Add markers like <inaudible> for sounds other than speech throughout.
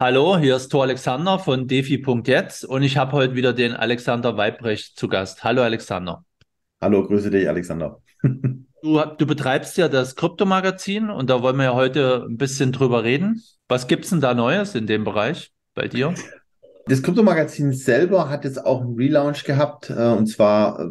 Hallo, hier ist Thor Alexander von defi.jetzt und ich habe heute wieder den Alexander Weibrecht zu Gast. Hallo Alexander. Hallo, grüße dich Alexander. <laughs> du, du betreibst ja das Kryptomagazin und da wollen wir ja heute ein bisschen drüber reden. Was gibt es denn da Neues in dem Bereich bei dir? Das Kryptomagazin selber hat jetzt auch einen Relaunch gehabt. Äh, und zwar äh,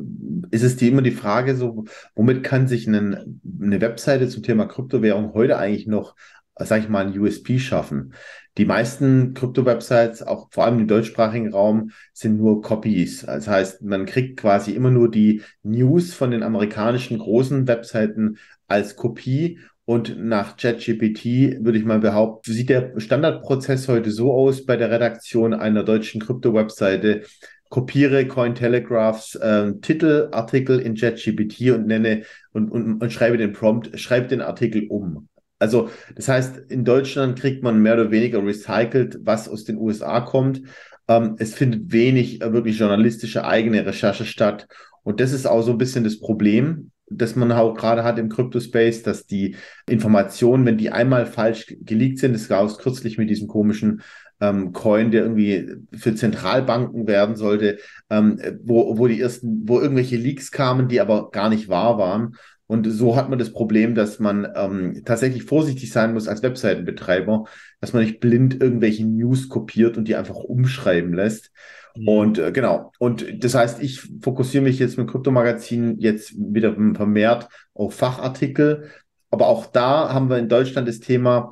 ist es die immer die Frage, so, womit kann sich eine, eine Webseite zum Thema Kryptowährung heute eigentlich noch, sag ich mal, ein USP schaffen? Die meisten Krypto-Websites, auch vor allem im deutschsprachigen Raum, sind nur Copies. Das heißt, man kriegt quasi immer nur die News von den amerikanischen großen Webseiten als Kopie. Und nach ChatGPT würde ich mal behaupten, sieht der Standardprozess heute so aus bei der Redaktion einer deutschen Krypto-Webseite. Kopiere Cointelegraphs äh, Titelartikel in ChatGPT und nenne und, und, und schreibe den Prompt, schreibe den Artikel um. Also das heißt, in Deutschland kriegt man mehr oder weniger recycelt, was aus den USA kommt. Ähm, es findet wenig äh, wirklich journalistische eigene Recherche statt. Und das ist auch so ein bisschen das Problem, das man auch gerade hat im Crypto-Space, dass die Informationen, wenn die einmal falsch geleakt sind, das gab es kürzlich mit diesem komischen ähm, Coin, der irgendwie für Zentralbanken werden sollte, ähm, wo, wo die ersten, wo irgendwelche Leaks kamen, die aber gar nicht wahr waren. Und so hat man das Problem, dass man ähm, tatsächlich vorsichtig sein muss als Webseitenbetreiber, dass man nicht blind irgendwelche News kopiert und die einfach umschreiben lässt. Mhm. Und äh, genau. Und das heißt, ich fokussiere mich jetzt mit Kryptomagazin jetzt wieder vermehrt auf Fachartikel. Aber auch da haben wir in Deutschland das Thema,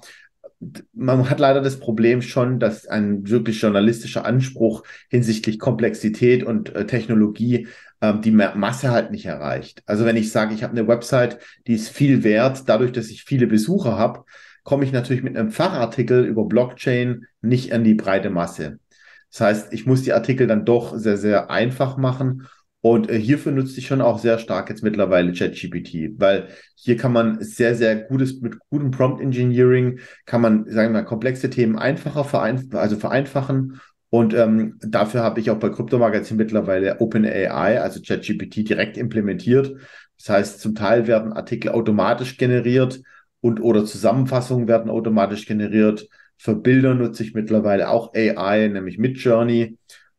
man hat leider das Problem schon, dass ein wirklich journalistischer Anspruch hinsichtlich Komplexität und äh, Technologie ähm, die Masse halt nicht erreicht. Also wenn ich sage, ich habe eine Website, die ist viel wert, dadurch, dass ich viele Besucher habe, komme ich natürlich mit einem Fachartikel über Blockchain nicht an die breite Masse. Das heißt, ich muss die Artikel dann doch sehr, sehr einfach machen. Und äh, hierfür nutze ich schon auch sehr stark jetzt mittlerweile ChatGPT, weil hier kann man sehr, sehr gutes, mit gutem Prompt Engineering kann man, sagen wir mal, komplexe Themen einfacher vereinf also vereinfachen und ähm, dafür habe ich auch bei Kryptomagazin mittlerweile OpenAI, also ChatGPT, direkt implementiert. Das heißt, zum Teil werden Artikel automatisch generiert und oder Zusammenfassungen werden automatisch generiert. Für Bilder nutze ich mittlerweile auch AI, nämlich Midjourney.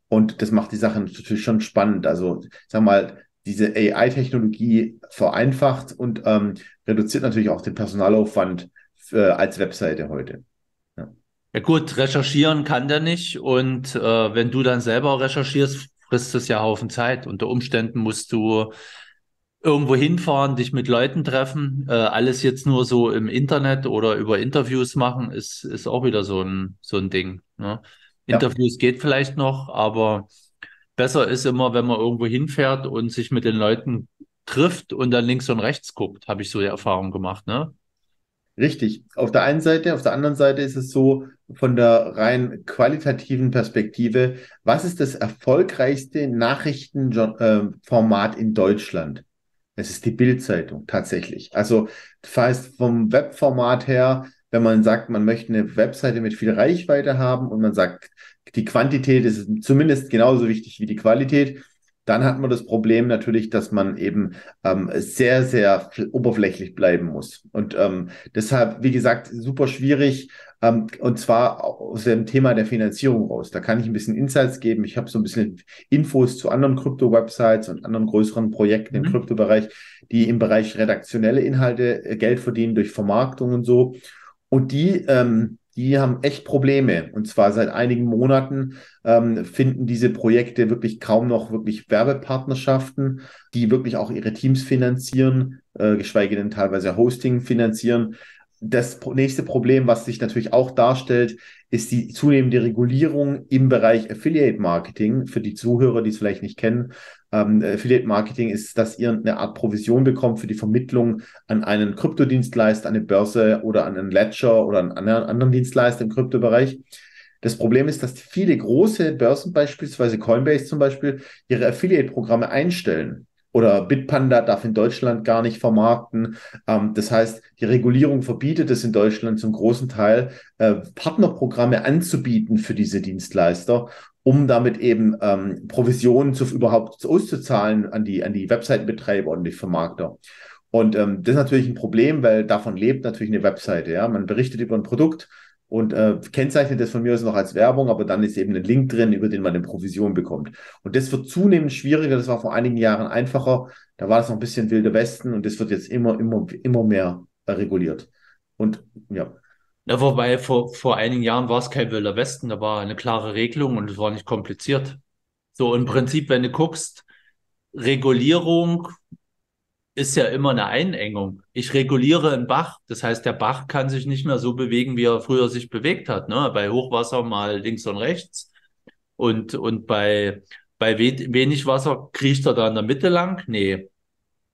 Und das macht die Sache natürlich schon spannend. Also, sag mal, diese AI-Technologie vereinfacht und ähm, reduziert natürlich auch den Personalaufwand äh, als Webseite heute. Ja gut, recherchieren kann der nicht und äh, wenn du dann selber recherchierst, frisst es ja Haufen Zeit. Unter Umständen musst du irgendwo hinfahren, dich mit Leuten treffen. Äh, alles jetzt nur so im Internet oder über Interviews machen, ist, ist auch wieder so ein, so ein Ding. Ne? Interviews ja. geht vielleicht noch, aber besser ist immer, wenn man irgendwo hinfährt und sich mit den Leuten trifft und dann links und rechts guckt, habe ich so die Erfahrung gemacht. Ne? Richtig. Auf der einen Seite, auf der anderen Seite ist es so, von der rein qualitativen Perspektive, was ist das erfolgreichste Nachrichtenformat in Deutschland? Es ist die Bildzeitung tatsächlich. Also das heißt vom Webformat her, wenn man sagt, man möchte eine Webseite mit viel Reichweite haben und man sagt, die Quantität ist zumindest genauso wichtig wie die Qualität, dann hat man das Problem natürlich, dass man eben ähm, sehr, sehr oberflächlich bleiben muss. Und ähm, deshalb, wie gesagt, super schwierig. Ähm, und zwar aus dem Thema der Finanzierung raus. Da kann ich ein bisschen Insights geben. Ich habe so ein bisschen Infos zu anderen Krypto-Websites und anderen größeren Projekten mhm. im Kryptobereich, die im Bereich redaktionelle Inhalte äh, Geld verdienen durch Vermarktung und so. Und die ähm, die haben echt Probleme. Und zwar seit einigen Monaten ähm, finden diese Projekte wirklich kaum noch wirklich Werbepartnerschaften, die wirklich auch ihre Teams finanzieren, äh, geschweige denn teilweise Hosting finanzieren. Das nächste Problem, was sich natürlich auch darstellt, ist die zunehmende Regulierung im Bereich Affiliate Marketing. Für die Zuhörer, die es vielleicht nicht kennen, ähm, Affiliate Marketing ist, dass ihr eine Art Provision bekommt für die Vermittlung an einen Kryptodienstleister, eine Börse oder an einen Ledger oder an einen anderen Dienstleister im Kryptobereich. Das Problem ist, dass viele große Börsen, beispielsweise Coinbase zum Beispiel, ihre Affiliate-Programme einstellen oder Bitpanda darf in Deutschland gar nicht vermarkten. Ähm, das heißt, die Regulierung verbietet es in Deutschland zum großen Teil, äh, Partnerprogramme anzubieten für diese Dienstleister. um damit eben ähm, Provisionen zu, überhaupt auszuzahlen an die, an die Webseitenbetreiber und die Vermarkter. Und ähm, das ist natürlich ein Problem, weil davon lebt natürlich eine Webseite. Ja? Man berichtet über ein Produkt und äh, kennzeichnet das von mir aus noch als Werbung, aber dann ist eben ein Link drin, über den man eine Provision bekommt. Und das wird zunehmend schwieriger. Das war vor einigen Jahren einfacher. Da war das noch ein bisschen wilder Westen und das wird jetzt immer, immer, immer mehr äh, reguliert. Und ja. Ja, wobei vor, vor einigen Jahren war es kein Wilder Westen, da war eine klare Regelung und es war nicht kompliziert. So im Prinzip, wenn du guckst, Regulierung ist ja immer eine Einengung. Ich reguliere einen Bach, das heißt, der Bach kann sich nicht mehr so bewegen, wie er früher sich bewegt hat. Ne? Bei Hochwasser mal links und rechts und, und bei, bei wenig Wasser kriecht er da in der Mitte lang. Nee.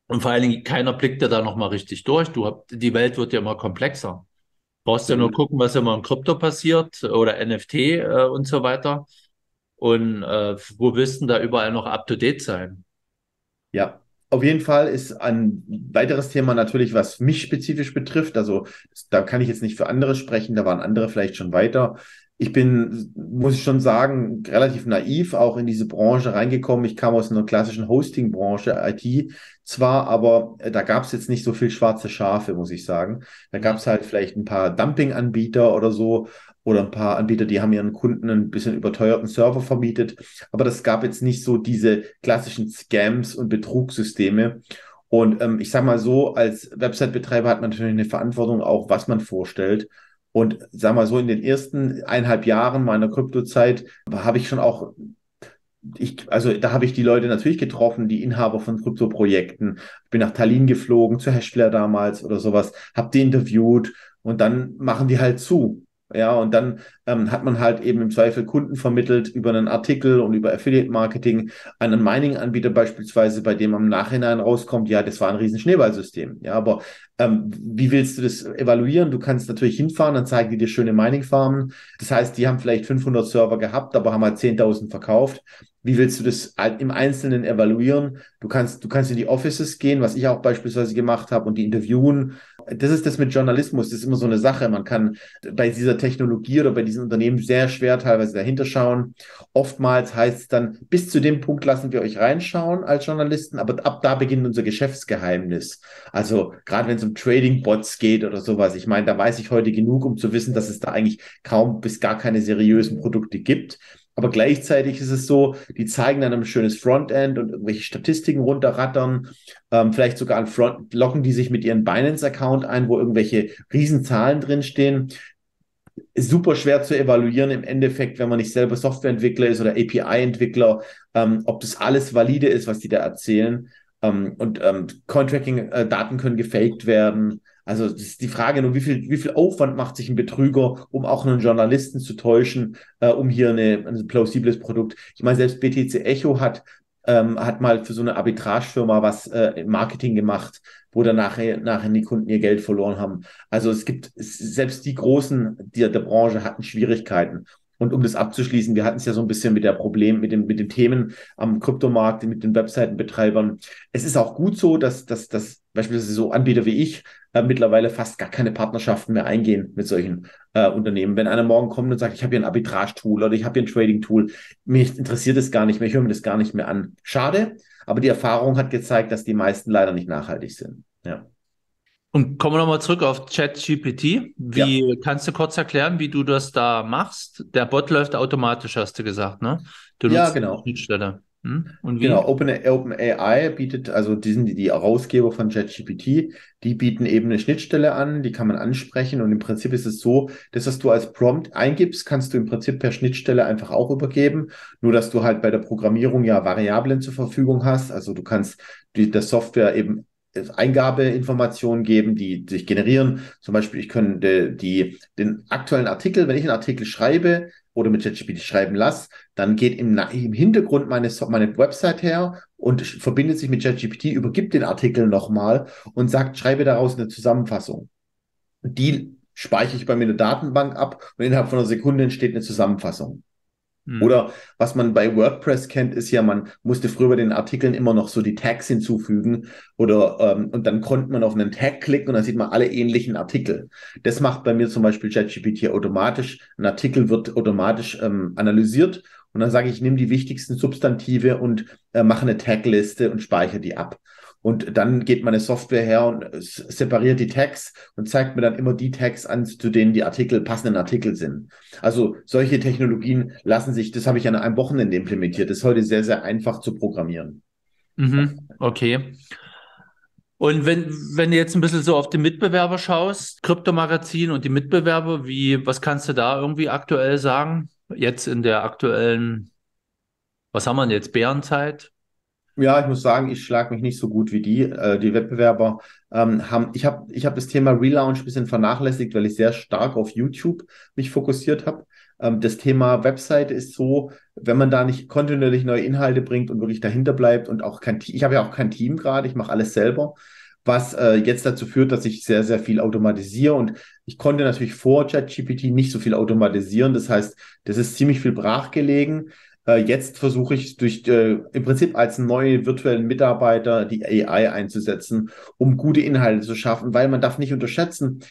Und vor allen Dingen, keiner blickt ja da nochmal richtig durch. Du hab, die Welt wird ja immer komplexer. Brauchst ja nur mhm. gucken, was immer im Krypto passiert oder NFT äh, und so weiter. Und äh, wo willst du da überall noch up to date sein? Ja, auf jeden Fall ist ein weiteres Thema natürlich, was mich spezifisch betrifft. Also da kann ich jetzt nicht für andere sprechen, da waren andere vielleicht schon weiter. Ich bin, muss ich schon sagen, relativ naiv auch in diese Branche reingekommen. Ich kam aus einer klassischen Hosting-Branche, IT zwar, aber äh, da gab es jetzt nicht so viel schwarze Schafe, muss ich sagen. Da gab es halt vielleicht ein paar Dumping-Anbieter oder so oder ein paar Anbieter, die haben ihren Kunden ein bisschen überteuerten Server vermietet. Aber das gab jetzt nicht so diese klassischen Scams und Betrugssysteme. Und ähm, ich sage mal so, als Website-Betreiber hat man natürlich eine Verantwortung auch, was man vorstellt. Und sag mal so, in den ersten eineinhalb Jahren meiner Kryptozeit habe ich schon auch, ich, also da habe ich die Leute natürlich getroffen, die Inhaber von Kryptoprojekten. Ich bin nach Tallinn geflogen, zu Hashflare damals oder sowas, habe die interviewt und dann machen die halt zu. Ja, und dann ähm, hat man halt eben im Zweifel Kunden vermittelt über einen Artikel und über Affiliate Marketing einen Mining-Anbieter beispielsweise, bei dem am Nachhinein rauskommt, ja, das war ein riesen Schneeballsystem. Ja, aber ähm, wie willst du das evaluieren? Du kannst natürlich hinfahren, dann zeigen die dir schöne Mining-Farmen. Das heißt, die haben vielleicht 500 Server gehabt, aber haben halt 10.000 verkauft. Wie willst du das im Einzelnen evaluieren? Du kannst, du kannst in die Offices gehen, was ich auch beispielsweise gemacht habe, und die interviewen. Das ist das mit Journalismus. Das ist immer so eine Sache. Man kann bei dieser Technologie oder bei diesen Unternehmen sehr schwer teilweise dahinter schauen. Oftmals heißt es dann, bis zu dem Punkt lassen wir euch reinschauen als Journalisten, aber ab da beginnt unser Geschäftsgeheimnis. Also gerade wenn es um Trading-Bots geht oder sowas. Ich meine, da weiß ich heute genug, um zu wissen, dass es da eigentlich kaum bis gar keine seriösen Produkte gibt. Aber gleichzeitig ist es so, die zeigen dann ein schönes Frontend und irgendwelche Statistiken runterrattern. Ähm, vielleicht sogar ein Front, locken die sich mit ihren Binance-Account ein, wo irgendwelche Riesenzahlen drinstehen. Ist super schwer zu evaluieren im Endeffekt, wenn man nicht selber Softwareentwickler ist oder API-Entwickler, ähm, ob das alles valide ist, was die da erzählen. Ähm, und ähm, Cointracking-Daten äh, können gefaked werden. Also das ist die Frage nur, wie viel, wie viel Aufwand macht sich ein Betrüger, um auch einen Journalisten zu täuschen, äh, um hier eine, ein plausibles Produkt. Ich meine, selbst BTC Echo hat, ähm, hat mal für so eine Arbitragefirma was äh, Marketing gemacht, wo dann nachher, nachher die Kunden ihr Geld verloren haben. Also es gibt, selbst die Großen der, der Branche hatten Schwierigkeiten. Und um das abzuschließen, wir hatten es ja so ein bisschen mit der Problem, mit dem, mit den Themen am Kryptomarkt, mit den Webseitenbetreibern. Es ist auch gut so, dass, dass, dass beispielsweise so Anbieter wie ich äh, mittlerweile fast gar keine Partnerschaften mehr eingehen mit solchen äh, Unternehmen. Wenn einer morgen kommt und sagt, ich habe hier ein Arbitrage-Tool oder ich habe hier ein Trading-Tool, mich interessiert es gar nicht mehr, ich höre mir das gar nicht mehr an. Schade, aber die Erfahrung hat gezeigt, dass die meisten leider nicht nachhaltig sind. Ja. Und kommen wir nochmal zurück auf ChatGPT. Wie ja. kannst du kurz erklären, wie du das da machst? Der Bot läuft automatisch, hast du gesagt, ne? Du ja, genau. Die Schnittstelle. Hm? Genau, OpenAI Open bietet, also die sind die, die Herausgeber von ChatGPT, die bieten eben eine Schnittstelle an, die kann man ansprechen und im Prinzip ist es so, das, was du als Prompt eingibst, kannst du im Prinzip per Schnittstelle einfach auch übergeben, nur dass du halt bei der Programmierung ja Variablen zur Verfügung hast, also du kannst die, der Software eben Eingabeinformationen geben, die sich generieren. Zum Beispiel, ich könnte die, den aktuellen Artikel, wenn ich einen Artikel schreibe oder mit ChatGPT schreiben lasse, dann geht im, im Hintergrund meine, meine Website her und verbindet sich mit ChatGPT, übergibt den Artikel nochmal und sagt, schreibe daraus eine Zusammenfassung. Die speichere ich bei mir in der Datenbank ab und innerhalb von einer Sekunde entsteht eine Zusammenfassung. Mhm. Oder was man bei WordPress kennt, ist ja, man musste früher bei den Artikeln immer noch so die Tags hinzufügen oder ähm, und dann konnte man auf einen Tag klicken und dann sieht man alle ähnlichen Artikel. Das macht bei mir zum Beispiel ChatGPT automatisch. Ein Artikel wird automatisch ähm, analysiert und dann sage ich, ich nehme die wichtigsten Substantive und äh, mache eine Tagliste und speichere die ab. Und dann geht meine Software her und separiert die Tags und zeigt mir dann immer die Tags an, zu denen die Artikel, passenden Artikel sind. Also solche Technologien lassen sich, das habe ich an einem Wochenende implementiert. Das ist heute sehr, sehr einfach zu programmieren. Mhm, okay. Und wenn, wenn du jetzt ein bisschen so auf die Mitbewerber schaust, Kryptomagazin und die Mitbewerber, wie, was kannst du da irgendwie aktuell sagen? Jetzt in der aktuellen, was haben wir denn jetzt, Bärenzeit? Ja, ich muss sagen, ich schlage mich nicht so gut wie die. Äh, die Wettbewerber ähm, haben, ich habe ich hab das Thema Relaunch ein bisschen vernachlässigt, weil ich sehr stark auf YouTube mich fokussiert habe. Ähm, das Thema Webseite ist so, wenn man da nicht kontinuierlich neue Inhalte bringt und wirklich dahinter bleibt und auch kein Team, ich habe ja auch kein Team gerade, ich mache alles selber, was äh, jetzt dazu führt, dass ich sehr, sehr viel automatisiere und ich konnte natürlich vor ChatGPT nicht so viel automatisieren. Das heißt, das ist ziemlich viel brachgelegen. Äh, jetzt versuche ich durch äh, im Prinzip als neue virtuellen Mitarbeiter die AI einzusetzen, um gute Inhalte zu schaffen, weil man darf nicht unterschätzen,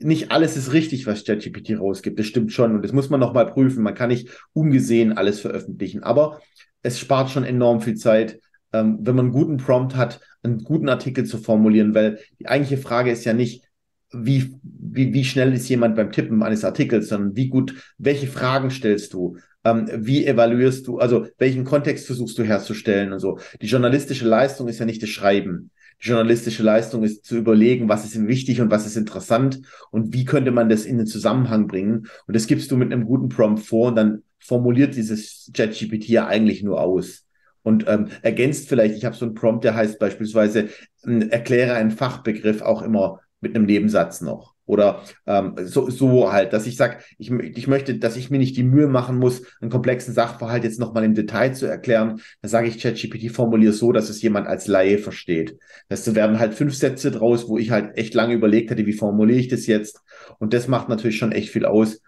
nicht alles ist richtig, was ChatGPT rausgibt. Das stimmt schon und das muss man nochmal prüfen. Man kann nicht ungesehen alles veröffentlichen, aber es spart schon enorm viel Zeit, ähm, wenn man einen guten Prompt hat, einen guten Artikel zu formulieren, weil die eigentliche Frage ist ja nicht, wie, wie, wie schnell ist jemand beim Tippen eines Artikels, sondern wie gut, welche Fragen stellst du? Ähm, wie evaluierst du, also welchen Kontext versuchst du herzustellen und so. Die journalistische Leistung ist ja nicht das Schreiben. Die journalistische Leistung ist zu überlegen, was ist ihm wichtig und was ist interessant und wie könnte man das in den Zusammenhang bringen. Und das gibst du mit einem guten Prompt vor und dann formuliert dieses ChatGPT ja eigentlich nur aus und ähm, ergänzt vielleicht, ich habe so einen Prompt, der heißt beispielsweise, äh, erkläre einen Fachbegriff auch immer mit einem Nebensatz noch. Oder ähm, so, so halt, dass ich sage, ich, ich möchte, dass ich mir nicht die Mühe machen muss, einen komplexen Sachverhalt jetzt nochmal im Detail zu erklären. Da sage ich ChatGPT formuliere so, dass es jemand als Laie versteht. Das werden halt fünf Sätze draus, wo ich halt echt lange überlegt hatte, wie formuliere ich das jetzt. Und das macht natürlich schon echt viel aus.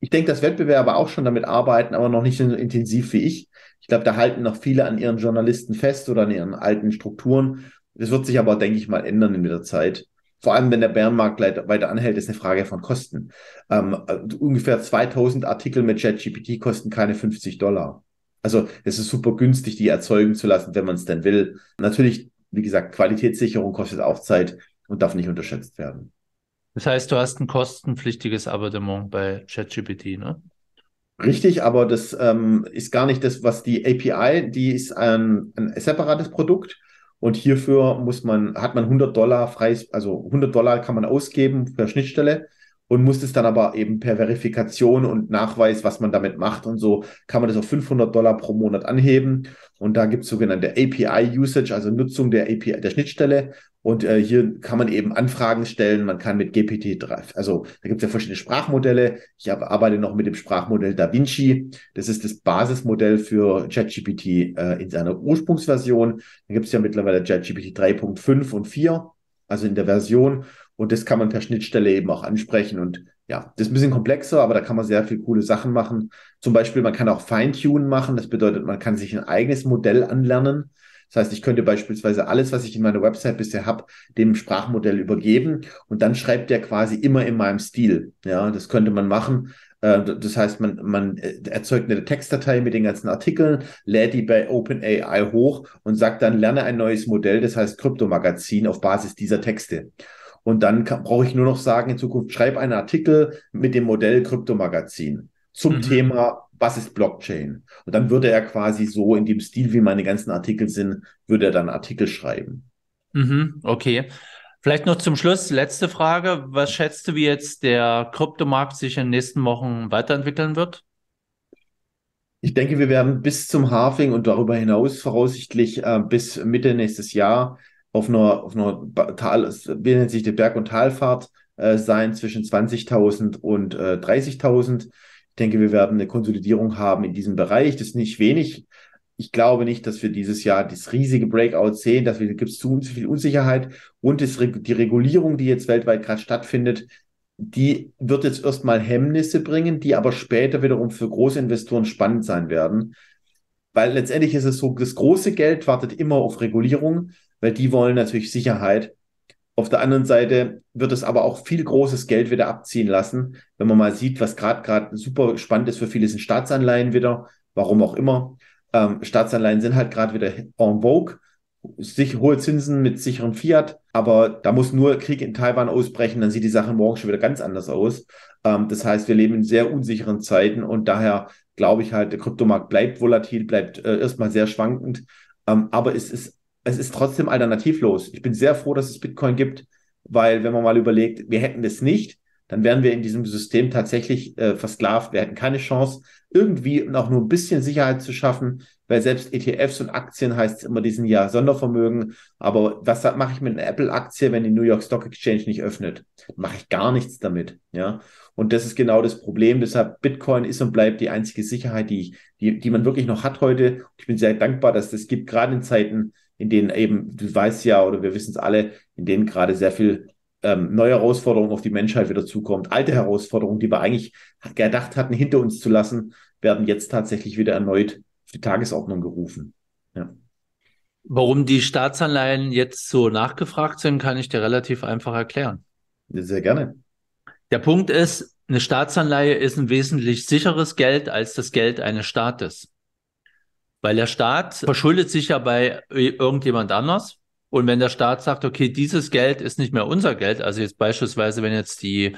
Ich denke, dass Wettbewerber auch schon damit arbeiten, aber noch nicht so intensiv wie ich. Ich glaube, da halten noch viele an ihren Journalisten fest oder an ihren alten Strukturen. Das wird sich aber, denke ich mal, ändern in der Zeit. Vor allem, wenn der Bärenmarkt weiter anhält, ist eine Frage von Kosten. Ähm, ungefähr 2000 Artikel mit ChatGPT kosten keine 50 Dollar. Also es ist super günstig, die erzeugen zu lassen, wenn man es denn will. Natürlich, wie gesagt, Qualitätssicherung kostet auch Zeit und darf nicht unterschätzt werden. Das heißt, du hast ein kostenpflichtiges Abonnement bei ChatGPT, ne? Richtig, aber das ähm, ist gar nicht das, was die API, die ist ein, ein separates Produkt und hierfür muss man, hat man 100 Dollar frei, also 100 Dollar kann man ausgeben per Schnittstelle und muss es dann aber eben per Verifikation und Nachweis, was man damit macht und so, kann man das auf 500 Dollar pro Monat anheben. Und da gibt es sogenannte API-Usage, also Nutzung der API, der Schnittstelle. Und äh, hier kann man eben Anfragen stellen. Man kann mit GPT-3, also da gibt es ja verschiedene Sprachmodelle. Ich arbeite noch mit dem Sprachmodell Da Vinci. Das ist das Basismodell für ChatGPT äh, in seiner Ursprungsversion. Da gibt es ja mittlerweile ChatGPT 3.5 und 4, also in der Version. Und das kann man per Schnittstelle eben auch ansprechen. Und ja, das ist ein bisschen komplexer, aber da kann man sehr viel coole Sachen machen. Zum Beispiel, man kann auch Feintunen machen. Das bedeutet, man kann sich ein eigenes Modell anlernen. Das heißt, ich könnte beispielsweise alles, was ich in meiner Website bisher habe, dem Sprachmodell übergeben und dann schreibt der quasi immer in meinem Stil. Ja, das könnte man machen. Äh, das heißt, man, man äh, erzeugt eine Textdatei mit den ganzen Artikeln, lädt die bei OpenAI hoch und sagt dann, lerne ein neues Modell, das heißt Kryptomagazin auf Basis dieser Texte. Und dann brauche ich nur noch sagen, in Zukunft schreibe einen Artikel mit dem Modell Kryptomagazin zum mhm. Thema, was ist Blockchain? Und dann würde er quasi so in dem Stil, wie meine ganzen Artikel sind, würde er dann Artikel schreiben. Mhm, okay. Vielleicht noch zum Schluss, letzte Frage. Was schätzt du, wie jetzt der Kryptomarkt sich in den nächsten Wochen weiterentwickeln wird? Ich denke, wir werden bis zum Halving und darüber hinaus voraussichtlich äh, bis Mitte nächstes Jahr auf einer, auf einer Tal, wie nennt sich die Berg- und Talfahrt äh, sein zwischen 20.000 und äh, 30.000. Ich denke, wir werden eine Konsolidierung haben in diesem Bereich. Das ist nicht wenig. Ich glaube nicht, dass wir dieses Jahr das riesige Breakout sehen. Wir gibt es zu viel Unsicherheit und das, die Regulierung, die jetzt weltweit gerade stattfindet, die wird jetzt erstmal Hemmnisse bringen, die aber später wiederum für große Investoren spannend sein werden. Weil letztendlich ist es so, das große Geld wartet immer auf Regulierung weil die wollen natürlich Sicherheit. Auf der anderen Seite wird es aber auch viel großes Geld wieder abziehen lassen, wenn man mal sieht, was gerade gerade super spannend ist für viele sind Staatsanleihen wieder, warum auch immer. Ähm, Staatsanleihen sind halt gerade wieder en vogue. Sich, hohe Zinsen mit sicherem Fiat, aber da muss nur Krieg in Taiwan ausbrechen, dann sieht die Sache morgen schon wieder ganz anders aus. Ähm, das heißt, wir leben in sehr unsicheren Zeiten und daher glaube ich halt, der Kryptomarkt bleibt volatil, bleibt äh, erstmal sehr schwankend, ähm, aber es ist, es ist trotzdem alternativlos. Ich bin sehr froh, dass es Bitcoin gibt, weil wenn man mal überlegt, wir hätten das nicht, dann wären wir in diesem System tatsächlich äh, versklavt. Wir hätten keine Chance, irgendwie auch nur ein bisschen Sicherheit zu schaffen, weil selbst ETFs und Aktien heißt immer diesen Jahr Sondervermögen. Aber was mache ich mit einer Apple-Aktie, wenn die New York Stock Exchange nicht öffnet? Mache ich gar nichts damit. Ja. Und das ist genau das Problem. Deshalb Bitcoin ist und bleibt die einzige Sicherheit, die, die, die man wirklich noch hat heute. Ich bin sehr dankbar, dass das gibt, gerade in Zeiten, in denen eben, du weißt ja, oder wir wissen es alle, in denen gerade sehr viel ähm, neue Herausforderungen auf die Menschheit wieder zukommt. Alte Herausforderungen, die wir eigentlich gedacht hatten, hinter uns zu lassen, werden jetzt tatsächlich wieder erneut auf die Tagesordnung gerufen. Ja. Warum die Staatsanleihen jetzt so nachgefragt sind, kann ich dir relativ einfach erklären. Sehr gerne. Der Punkt ist, eine Staatsanleihe ist ein wesentlich sicheres Geld als das Geld eines Staates. Weil der Staat verschuldet sich ja bei irgendjemand anders. Und wenn der Staat sagt, okay, dieses Geld ist nicht mehr unser Geld, also jetzt beispielsweise, wenn jetzt die,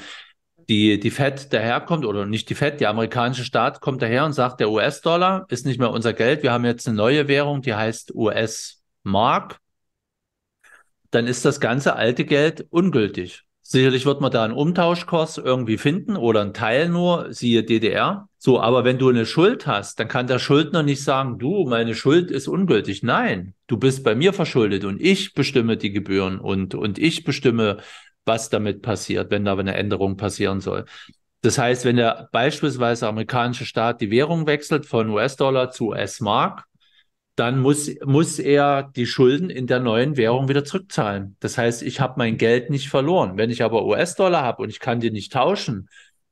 die, die Fed daherkommt, oder nicht die Fed, die amerikanische Staat kommt daher und sagt, der US-Dollar ist nicht mehr unser Geld, wir haben jetzt eine neue Währung, die heißt US-Mark, dann ist das ganze alte Geld ungültig. Sicherlich wird man da einen Umtauschkurs irgendwie finden oder einen Teil nur, siehe DDR. So, aber wenn du eine Schuld hast, dann kann der Schuldner nicht sagen, du, meine Schuld ist ungültig. Nein, du bist bei mir verschuldet und ich bestimme die Gebühren und, und ich bestimme, was damit passiert, wenn da eine Änderung passieren soll. Das heißt, wenn der beispielsweise amerikanische Staat die Währung wechselt von US-Dollar zu US-Mark, dann muss, muss er die Schulden in der neuen Währung wieder zurückzahlen. Das heißt, ich habe mein Geld nicht verloren. Wenn ich aber US-Dollar habe und ich kann die nicht tauschen,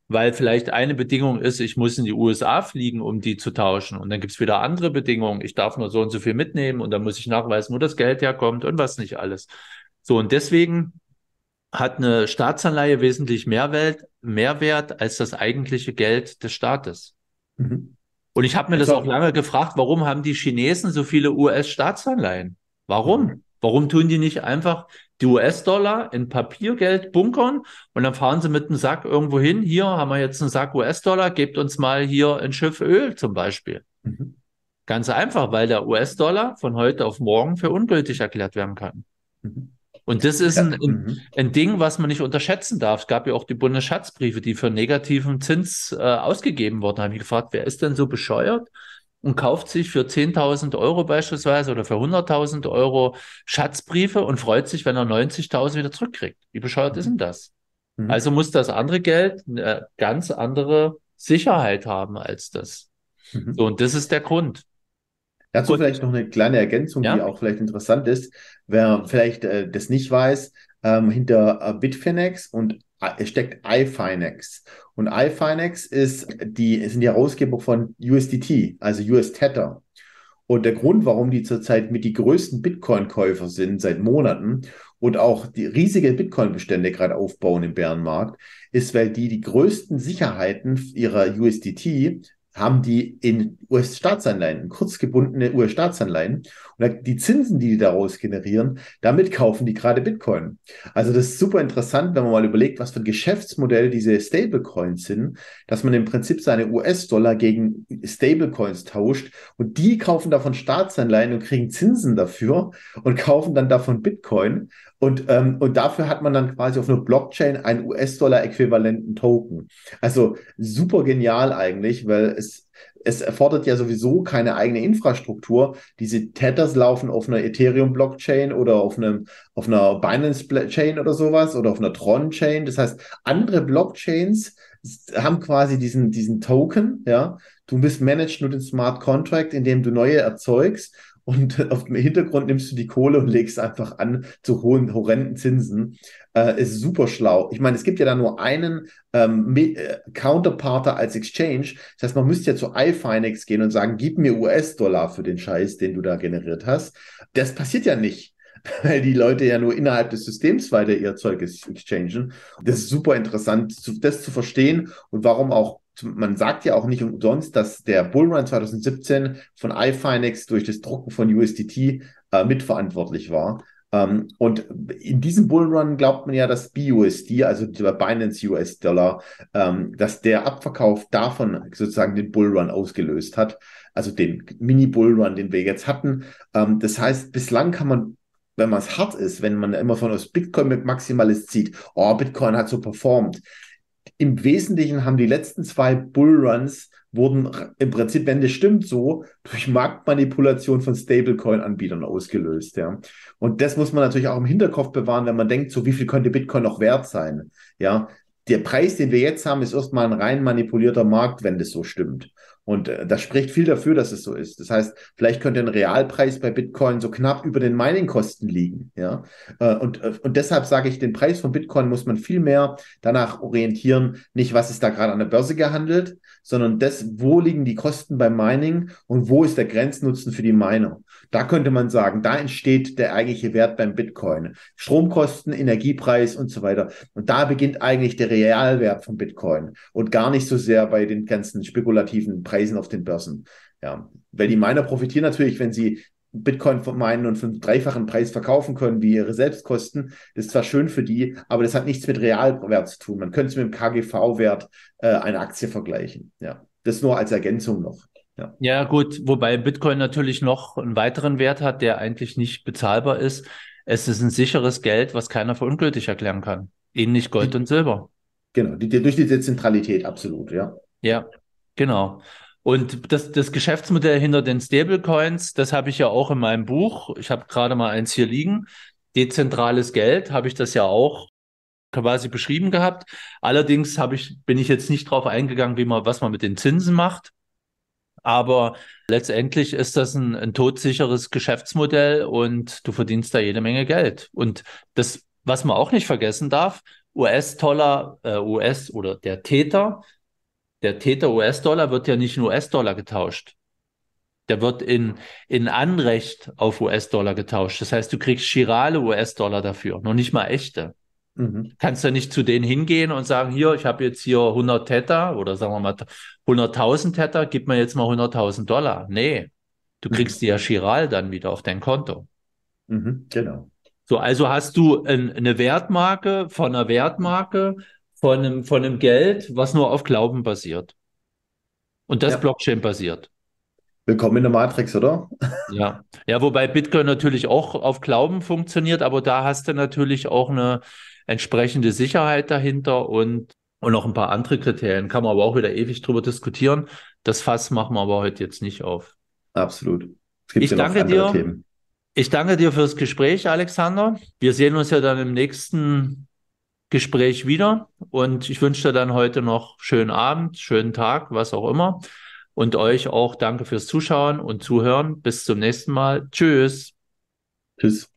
weil vielleicht eine Bedingung ist, ich muss in die USA fliegen, um die zu tauschen. Und dann gibt es wieder andere Bedingungen. Ich darf nur so und so viel mitnehmen und dann muss ich nachweisen, wo das Geld herkommt und was nicht alles. So, und deswegen hat eine Staatsanleihe wesentlich mehr Welt, mehr Wert als das eigentliche Geld des Staates. Mhm. Und ich habe mir das auch lange gefragt, warum haben die Chinesen so viele US-Staatsanleihen? Warum? Mhm. Warum tun die nicht einfach die US-Dollar in Papiergeld bunkern und dann fahren sie mit einem Sack irgendwo hin? Hier haben wir jetzt einen Sack US-Dollar, gebt uns mal hier ein Schiff Öl zum Beispiel. Mhm. Ganz einfach, weil der US-Dollar von heute auf morgen für ungültig erklärt werden kann. Mhm. Und das ist ein, ein, mhm. ein, Ding, was man nicht unterschätzen darf. Es gab ja auch die Bundesschatzbriefe, die für negativen Zins äh, ausgegeben wurden. Da habe ich gefragt, wer ist denn so bescheuert und kauft sich für 10.000 Euro beispielsweise oder für 100.000 Euro Schatzbriefe und freut sich, wenn er 90.000 wieder zurückkriegt. Wie bescheuert ist denn das? Mhm. Also muss das andere Geld eine ganz andere Sicherheit haben als das. Mhm. So, und das ist der Grund. Dazu und, vielleicht noch eine kleine Ergänzung, ja? die auch vielleicht interessant ist. Wer vielleicht äh, das nicht weiß, ähm, hinter äh, Bitfinex und äh, steckt iFinex. Und iFinex ist die, sind die Herausgeber von USDT, also US Tether. Und der Grund, warum die zurzeit mit die größten Bitcoin-Käufer sind seit Monaten und auch die riesige Bitcoin-Bestände gerade aufbauen im Bärenmarkt, ist, weil die die größten Sicherheiten ihrer USDT haben die in US-Staatsanleihen, kurzgebundene US-Staatsanleihen. Und die Zinsen, die die daraus generieren, damit kaufen die gerade Bitcoin. Also das ist super interessant, wenn man mal überlegt, was für ein Geschäftsmodell diese Stablecoins sind, dass man im Prinzip seine US-Dollar gegen Stablecoins tauscht und die kaufen davon Staatsanleihen und kriegen Zinsen dafür und kaufen dann davon Bitcoin. Und, ähm, und dafür hat man dann quasi auf einer Blockchain einen US-Dollar-äquivalenten Token. Also super genial eigentlich, weil es, es erfordert ja sowieso keine eigene Infrastruktur. Diese Tethers laufen auf einer Ethereum-Blockchain oder auf, einem, auf einer Binance-Chain oder sowas oder auf einer Tron-Chain. Das heißt, andere Blockchains haben quasi diesen, diesen Token, ja. Du bist managed nur den Smart Contract, indem du neue erzeugst und <laughs> auf dem Hintergrund nimmst du die Kohle und legst einfach an zu hohen, horrenden Zinsen. Äh, ist super schlau. Ich meine, es gibt ja da nur einen ähm, äh, Counterparter als Exchange. Das heißt, man müsste ja zu iFinex gehen und sagen, gib mir US-Dollar für den Scheiß, den du da generiert hast. Das passiert ja nicht <laughs> weil die Leute ja nur innerhalb des Systems weiter ihr Zeug exchangen. Das ist super interessant, das zu verstehen und warum auch man sagt ja auch nicht umsonst, dass der Bullrun 2017 von iFinex durch das Drucken von USDT äh, mitverantwortlich war. Ähm, und in diesem Bullrun glaubt man ja, dass BUSD, also der Binance US Dollar, ähm, dass der Abverkauf davon sozusagen den Bullrun ausgelöst hat. Also den Mini-Bullrun, den wir jetzt hatten. Ähm, das heißt, bislang kann man wenn man es hart ist, wenn man immer von aus Bitcoin mit Maximalist zieht, oh, Bitcoin hat so performt. Im Wesentlichen haben die letzten zwei Bullruns wurden im Prinzip, wenn das stimmt, so durch Marktmanipulation von Stablecoin-Anbietern ausgelöst. Ja. Und das muss man natürlich auch im Hinterkopf bewahren, wenn man denkt, so wie viel könnte Bitcoin noch wert sein. Ja, der Preis, den wir jetzt haben, ist erstmal ein rein manipulierter Markt, wenn das so stimmt. Und äh, das spricht viel dafür, dass es so ist. Das heißt, vielleicht könnte ein Realpreis bei Bitcoin so knapp über den Mining-Kosten liegen. Ja? Äh, und, äh, und deshalb sage ich, den Preis von Bitcoin muss man viel mehr danach orientieren, nicht was ist da gerade an der Börse gehandelt, sondern das, wo liegen die Kosten beim Mining und wo ist der Grenznutzen für die Miner. Da könnte man sagen, da entsteht der eigentliche Wert beim Bitcoin. Stromkosten, Energiepreis und so weiter. Und da beginnt eigentlich der Realwert von Bitcoin und gar nicht so sehr bei den ganzen spekulativen Preisen auf den Börsen. Ja, weil die Miner profitieren natürlich, wenn sie Bitcoin meinen und für einen dreifachen Preis verkaufen können, wie ihre Selbstkosten. Das ist zwar schön für die, aber das hat nichts mit Realwert zu tun. Man könnte es mit dem KGV-Wert äh, einer Aktie vergleichen. Ja, das nur als Ergänzung noch. Ja. ja, gut, wobei Bitcoin natürlich noch einen weiteren Wert hat, der eigentlich nicht bezahlbar ist. Es ist ein sicheres Geld, was keiner für ungültig erklären kann. Ähnlich Gold und Silber. Genau, die, die, durch die Dezentralität, absolut, ja. Ja, genau. Und das, das Geschäftsmodell hinter den Stablecoins, das habe ich ja auch in meinem Buch. Ich habe gerade mal eins hier liegen. Dezentrales Geld habe ich das ja auch quasi beschrieben gehabt. Allerdings habe ich, bin ich jetzt nicht drauf eingegangen, wie man, was man mit den Zinsen macht. Aber letztendlich ist das ein, ein todsicheres Geschäftsmodell und du verdienst da jede Menge Geld. Und das, was man auch nicht vergessen darf, US-Dollar, äh, US oder der Täter, der Täter US-Dollar wird ja nicht in US-Dollar getauscht. Der wird in, in Anrecht auf US-Dollar getauscht. Das heißt, du kriegst chirale US-Dollar dafür, noch nicht mal echte. Mhm. Kannst du nicht zu denen hingehen und sagen, hier, ich habe jetzt hier 100 Tether oder sagen wir mal 100.000 Tether, gib mir jetzt mal 100.000 Dollar. Nee, du kriegst mhm. die ja chiral dann wieder auf dein Konto. Mhm, genau. So, also hast du ein, eine Wertmarke von einer Wertmarke von einem, von einem Geld, was nur auf Glauben basiert. Und das ja. Blockchain basiert. Willkommen in der Matrix, oder? Ja. ja, wobei Bitcoin natürlich auch auf Glauben funktioniert, aber da hast du natürlich auch eine entsprechende Sicherheit dahinter und, und noch ein paar andere Kriterien. Kann man aber auch wieder ewig drüber diskutieren. Das Fass machen wir aber heute jetzt nicht auf. Absolut. ich danke dir. Themen. Ich danke dir fürs Gespräch, Alexander. Wir sehen uns ja dann im nächsten Gespräch wieder und ich wünsche dir dann heute noch schönen Abend, schönen Tag, was auch immer. Und euch auch danke fürs Zuschauen und Zuhören. Bis zum nächsten Mal. Tschüss. Tschüss.